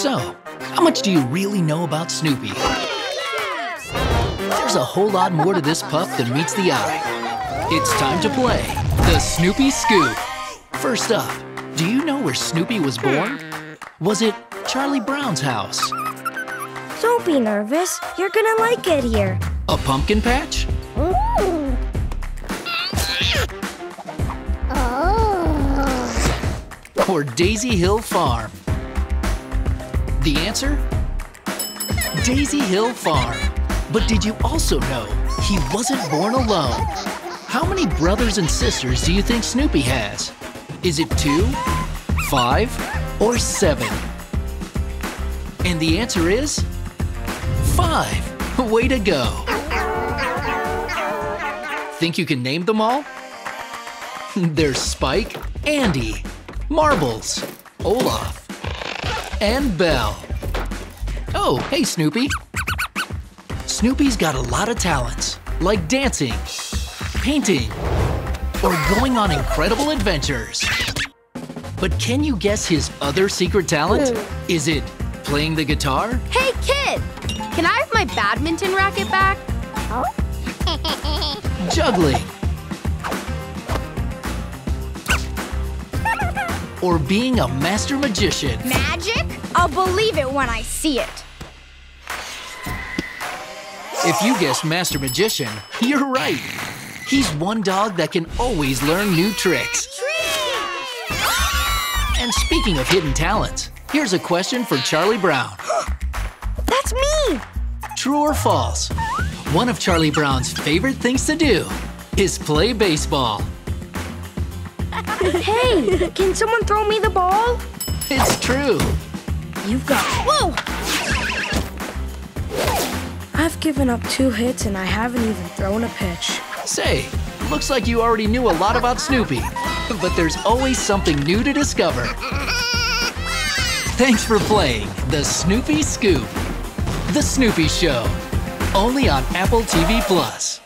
So, how much do you really know about Snoopy? There's a whole lot more to this pup than meets the eye. It's time to play the Snoopy Scoop. First up, do you know where Snoopy was born? Was it Charlie Brown's house? Don't be nervous. You're gonna like it here. A pumpkin patch? Ooh. Oh. Or Daisy Hill Farm? The answer? Daisy Hill Farm. But did you also know he wasn't born alone? How many brothers and sisters do you think Snoopy has? Is it two, five, or seven? And the answer is five. Way to go. Think you can name them all? There's Spike, Andy, Marbles, Olaf, and Belle. Oh, hey Snoopy. Snoopy's got a lot of talents, like dancing, painting, or going on incredible adventures. But can you guess his other secret talent? Hmm. Is it playing the guitar? Hey, kid! Can I have my badminton racket back? juggling, or being a master magician? Magic? I'll believe it when I see it. If you guessed master magician, you're right. He's one dog that can always learn new tricks. And speaking of hidden talents, here's a question for Charlie Brown. That's me! True or false? One of Charlie Brown's favorite things to do is play baseball. Hey, can someone throw me the ball? It's true. You've got. Whoa! I've given up two hits and I haven't even thrown a pitch. Say, looks like you already knew a lot about Snoopy, but there's always something new to discover. Thanks for playing the Snoopy Scoop. The Snoopy Show. Only on Apple TV Plus.